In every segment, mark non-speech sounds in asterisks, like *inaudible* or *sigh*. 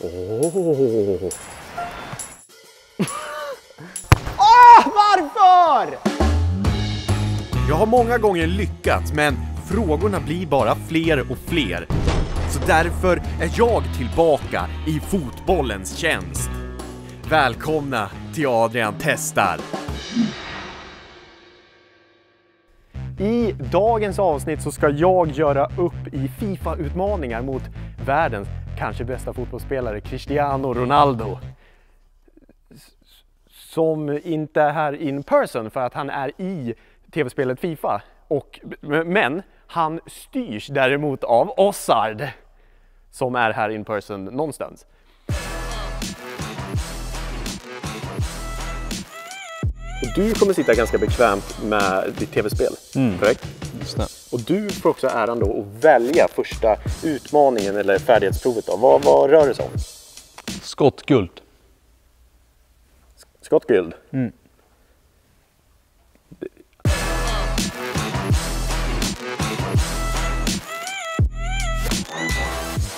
Åh! Åh, varför? Jag har många gånger lyckats, men frågorna blir bara fler och fler. Så därför är jag tillbaka i fotbollens tjänst. Välkomna till Adrian testar. I dagens avsnitt så ska jag göra upp i Fifa-utmaningar mot världens kanske bästa fotbollsspelare Cristiano Ronaldo. Som inte är här in person för att han är i tv-spelet Fifa. Och, men han styrs däremot av Ossard som är här in person någonstans. Och du kommer sitta ganska bekvämt med ditt tv-spel, korrekt? Just det. Och du får också äran då att välja första utmaningen eller färdighetsprovet. Då. Vad, vad rör det sig om? Skottguld. Scott Guild?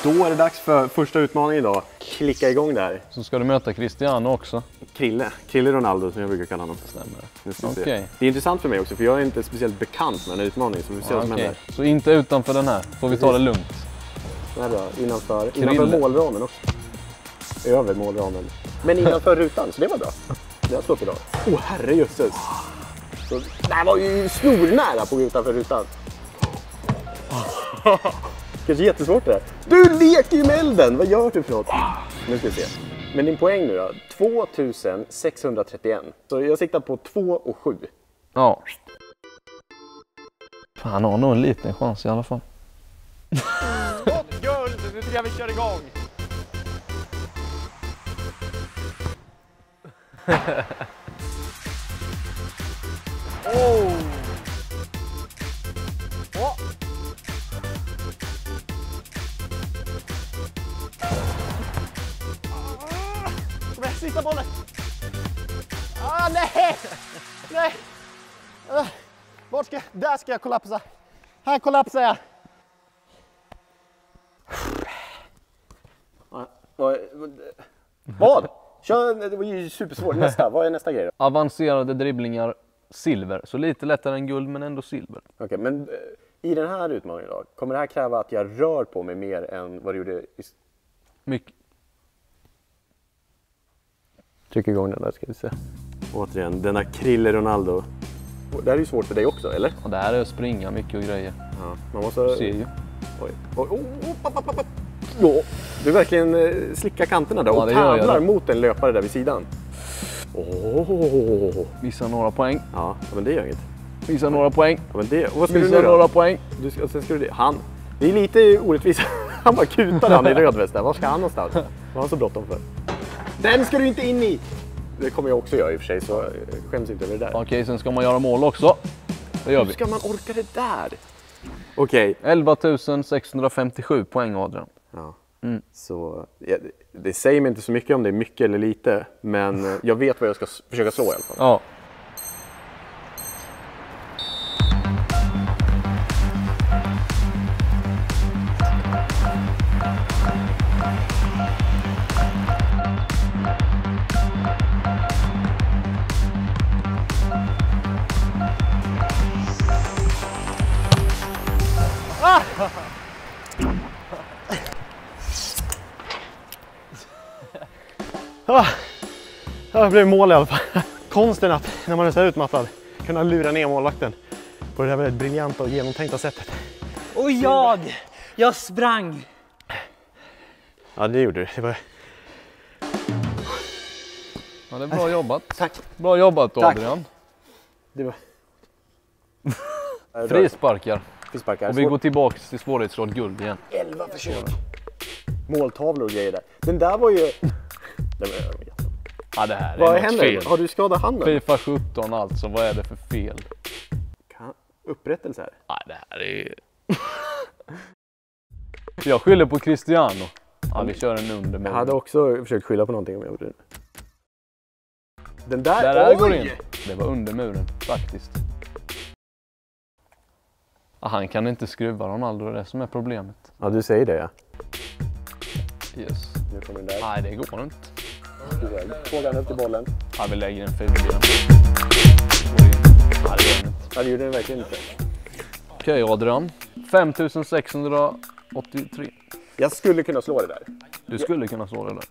Då är det dags för första utmaningen idag. Klicka igång där. Så ska du möta Cristiano också. Krille. Krille Ronaldo som jag brukar kalla honom. Stämmer. Vi se. Okej. Det är intressant för mig också för jag är inte speciellt bekant med den här utmaningen så vi får se vad som Okej, händer. Så inte utanför den här. Får vi ta det lugnt. Det här är bra. Innanför, Krille. innanför målramen också. Över målramen. Men innanför rutan, så det var bra. Det har stått idag. Åh oh, herrejösses. Det här var ju snornära på utanför rutan. *laughs* Kanske jättesvårt det där. Du leker ju med elden! Vad gör du för något? Nu ska vi se. Men din poäng nu då? 2631. Så jag siktar på 2 och 7. Ja. Fan, han har nog en liten chans i alla fall. Guld! Nu tycker jag vi kör igång. oh! Sista bollen! Ah, nej! Nej! Ah, Vart ska jag? Där ska jag kollapsa. Här kollapsar jag. Vad? Kör, det var ju supersvårt. Nästa, vad är nästa grej då? Avancerade dribblingar, silver. Så lite lättare än guld men ändå silver. Okej, men eh, i den här utmaningen då, kommer det här kräva att jag rör på mig mer än vad du gjorde i... Mycket. Tryck igång den där ska vi se. Återigen, denna Krille Ronaldo. Det här är ju svårt för dig också, eller? Och det här är att springa mycket och grejer. Ja. Man måste... Ser ju. Oj, oj, oh, oh, papp. Ja, du verkligen eh, slickar kanterna där Ja, och tävlar mot en löpare där vid sidan. Åh! Vissa några poäng. Ja, men det gör inget. Vissa några poäng. Ja, men det, vad ska du Vissa nu då? några poäng. Du ska, sen ska du, han. Det är lite orättvist. *laughs* Han bara kutar han i röd väst där. Var ska han någonstans? Vad har han så bråttom för? Den ska du inte in i! Det kommer jag också göra i och för sig, så eh, skäms inte över det där. Okej, sen ska man göra mål också. Det gör Hur vi. ska man orka det där? Okej. 11 657 poäng Adrian. Ja. Mm. Så, ja, det- säger mig inte så mycket om det är mycket eller lite, men eh, jag vet vad jag ska försöka slå i alla fall. Ja. Ja, det blev mål i alla fall. *laughs* Konsten att när man är så här utmattad kunna lura ner målvakten på det där väldigt briljanta och genomtänkta sättet. Och jag, jag sprang. Ja, det gjorde du. Det var... ja, det är bra jobbat. Tack. Bra jobbat Tack. Adrian. Det var... *laughs* Frisparkar. Frisparkar. Och vi går tillbaks till svårighetsgrad guld igen. 11 försök. Måltavlor och grejer där. Den där var ju... *laughs* Ja, det här är Vad något händer? fel. Har du skadat handen? Fifa 17 alltså, vad är det för fel? Kan- Upprättelse här. Nej, det här är... Jag skyller på Cristiano. Ja, vi kör en under Jag hade också försökt skylla på någonting om jag gjorde det. Den där... Där är Oj! går in. Det var under muren, faktiskt. Ja, han kan inte skruva Ronaldo, det är det som är problemet. Ja, du säger det ja. Yes. Nu kommer den där. Nej, det går inte. Två upp till bollen. Ja, vi lägger en ful igen. Ja, det den. Ja, gjorde den verkligen inte. Okej Adrian. 5683. Jag skulle kunna slå det där. Du skulle kunna slå det där.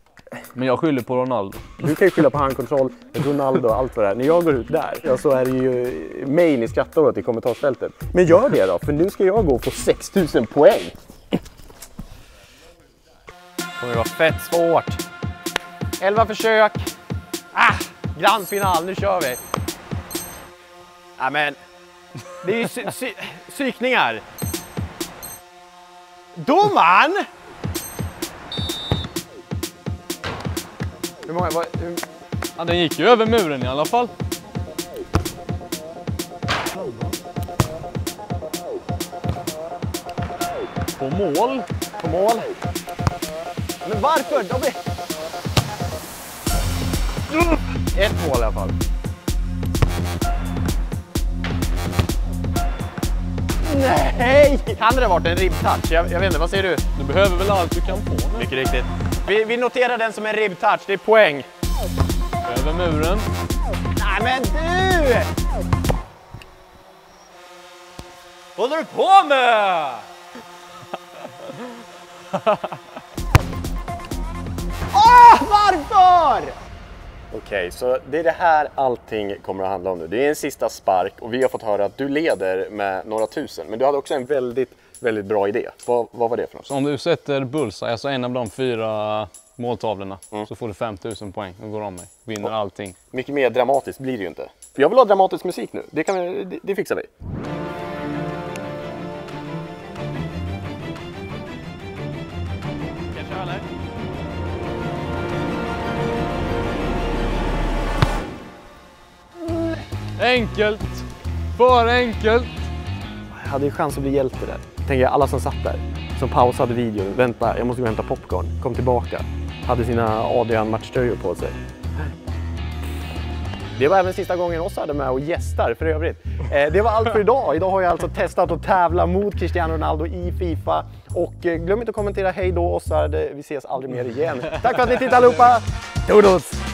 Men jag skyller på Ronaldo. Du kan ju skylla på handkontroll, Ronaldo och allt vad det är. När jag går ut där, ja, så är det ju mig ni skrattar åt i kommentarsfältet. Men gör det då, för nu ska jag gå och få 6000 poäng. Det kommer vara fett svårt. 11 försök. Ah, grand final, nu kör vi. Ja, men det är ju sy sy psykningar. Domaren! Hur många var hur, Ja, den gick ju över muren i alla fall. På mål. på mål? Men varför? De är... Ett mål i alla fall. Nej! Kan det ha varit en ribbtouch? Jag, jag vet inte, vad säger du? Du behöver väl allt du kan få nu. Mycket riktigt. Vi, vi noterar den som en ribbtouch, det är poäng. Över muren. Nej men du! Vad håller du på med? *laughs* Åh, varför? Okej, så det är det här allting kommer att handla om nu. Det är en sista spark och vi har fått höra att du leder med några tusen. Men du hade också en väldigt, väldigt bra idé. Vad, vad var det för något? Så om du sätter bullseye, alltså en av de fyra måltavlorna, så får du 5000 poäng och går om mig. Vinner allting. Mycket mer dramatiskt blir det ju inte. För jag vill ha dramatisk musik nu. Det, kan vi, det, det fixar vi. Enkelt! För enkelt! Jag hade ju chans att bli hjälte där. Tänker jag, alla som satt där, som pausade videon, vänta, jag måste gå och hämta popcorn, kom tillbaka, hade sina Adrian matchtröjor på sig. Det var även sista gången oss hade med och gästar för övrigt. Eh, det var allt för idag. Idag har jag alltså testat att tävla mot Cristiano Ronaldo i Fifa. Och eh, glöm inte att kommentera hej då Ossard. Vi ses aldrig mer igen. Tack för att ni tittade allihopa. Toodles!